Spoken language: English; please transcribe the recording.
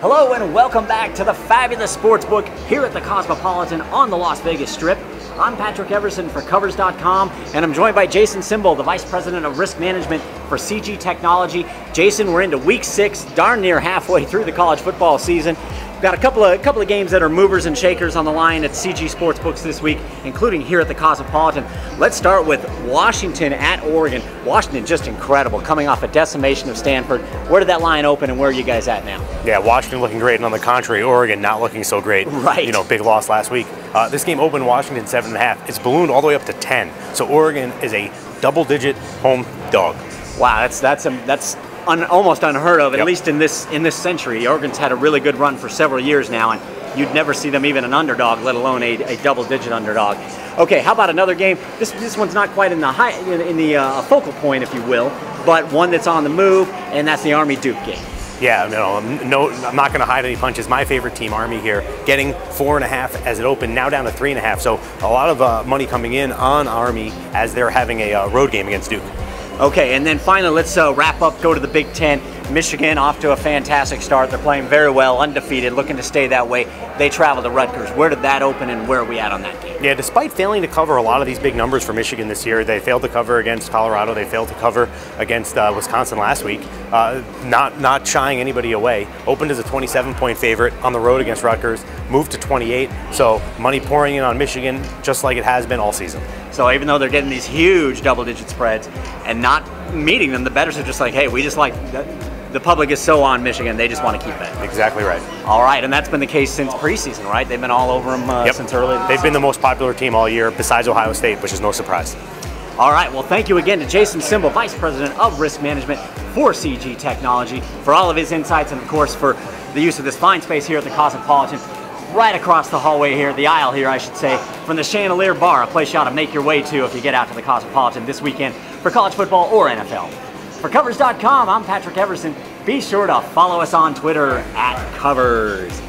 Hello and welcome back to the fabulous Sportsbook here at the Cosmopolitan on the Las Vegas Strip. I'm Patrick Everson for Covers.com and I'm joined by Jason Simbal, the Vice President of Risk Management for CG Technology. Jason, we're into week six, darn near halfway through the college football season. We've got a couple of a couple of games that are movers and shakers on the line at CG Sportsbooks this week, including here at the Cosmopolitan. Let's start with Washington at Oregon. Washington just incredible, coming off a decimation of Stanford. Where did that line open, and where are you guys at now? Yeah, Washington looking great, and on the contrary, Oregon not looking so great. Right. You know, big loss last week. Uh, this game opened Washington seven and a half. It's ballooned all the way up to ten. So Oregon is a double-digit home dog. Wow, that's that's a, that's un, almost unheard of, at Yep. least in this in this century. Oregon's had a really good run for several years now, and you'd never see them even an underdog, let alone a, a double-digit underdog. Okay, how about another game? This this one's not quite in the high in, in the uh, focal point, if you will, but one that's on the move, and that's the Army Duke game. Yeah, no, I'm- no, I'm not going to hide any punches. My favorite team, Army, here, getting four and a half as it opened, now down to three and a half. So a lot of uh, money coming in on Army as they're having a uh, road game against Duke. Okay, and then finally, let's uh, wrap up. Go to the Big Ten. Michigan off to a fantastic start. They're playing very well, undefeated, looking to stay that way. They travel to Rutgers. Where did that open, and where are we at on that game? Yeah, despite failing to cover a lot of these big numbers for Michigan this year, they failed to cover against Colorado. They failed to cover against uh, Wisconsin last week. Uh, not not shying anybody away. Opened as a 27-point favorite on the road against Rutgers. Moved to 28. So money pouring in on Michigan, just like it has been all season. So even though they're getting these huge double-digit spreads and not meeting them, the bettors are just like, hey, we just like the, public is so on Michigan, they just want to keep betting. Exactly right. All right, and that's been the case since preseason, right? They've been all over them uh, Yep. since early. They've been the most popular team all year, besides Ohio State, which is no surprise. All right, well, thank you again to Jason Simbal, Vice President of Risk Management for CG Technology, for all of his insights and, of course, for the use of this fine space here at the Cosmopolitan, right across the hallway here, the aisle here, I should say, from the Chandelier Bar, a place you ought to make your way to if you get out to the Cosmopolitan this weekend for college football or NFL. For Covers.com, I'm Patrick Everson. Be sure to follow us on Twitter at Covers.